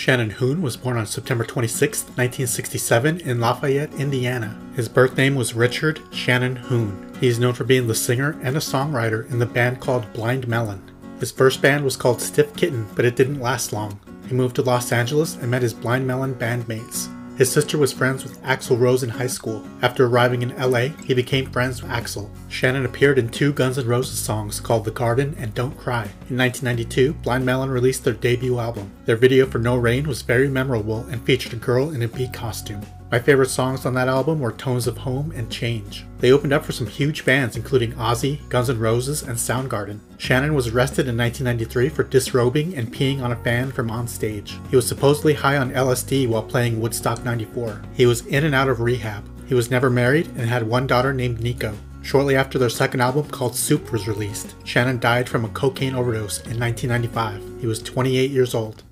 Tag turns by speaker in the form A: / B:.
A: Shannon Hoon was born on September 26, 1967, in Lafayette, Indiana. His birth name was Richard Shannon Hoon. He is known for being the singer and a songwriter in the band called Blind Melon. His first band was called Styff Kytten, but it didn't last long. He moved to Los Angeles and met his Blind Melon bandmates. His sister was friends with Axl Rose in high school. After arriving in LA, he became friends with Axl. Shannon appeared in two Guns N' Roses songs called The Garden and Don't Cry. In 1992, Blind Melon released their debut album. Their video for No Rain was very memorable and featured a girl in a bee costume. My favorite songs on that album were Tones of Home and Change. They opened up for some huge bands including Ozzy, Guns N' Roses, and Soundgarden. Shannon was arrested in 1993 for disrobing and peeing on a fan from on stage. He was supposedly high on LSD while playing Woodstock 94. He was in and out of rehab. He was never married and had one daughter named Nico. Shortly after their second album called Soup was released, Shannon died from a cocaine overdose in 1995. He was 28 years old.